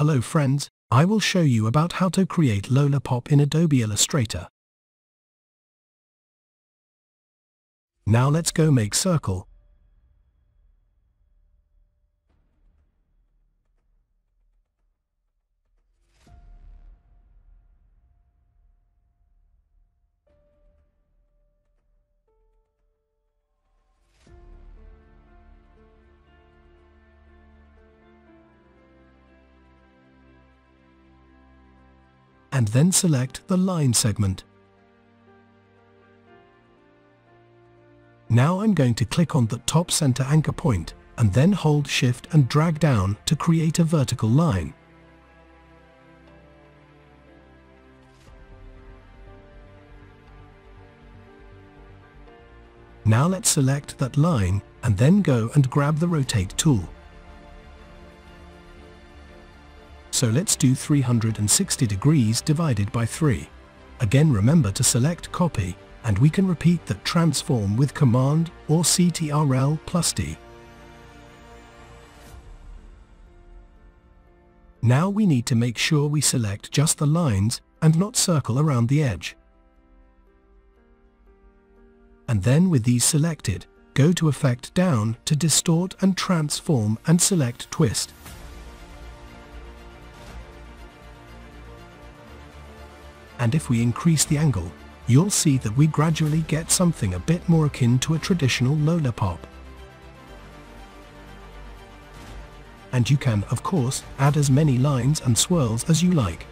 Hello friends, I will show you about how to create Lollipop in Adobe Illustrator. Now let's go make circle. And then select the line segment. Now I'm going to click on the top center anchor point and then hold shift and drag down to create a vertical line. Now let's select that line and then go and grab the rotate tool. So let's do 360 degrees divided by 3. Again remember to select copy and we can repeat that transform with Command or CTRL plus D. Now we need to make sure we select just the lines and not circle around the edge. And then with these selected, go to Effect down to Distort and Transform and select Twist. And if we increase the angle, you'll see that we gradually get something a bit more akin to a traditional lollipop. And you can, of course, add as many lines and swirls as you like.